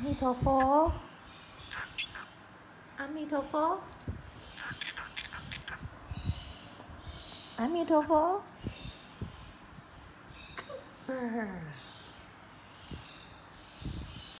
Amitofo. Amitofo. Amitofo.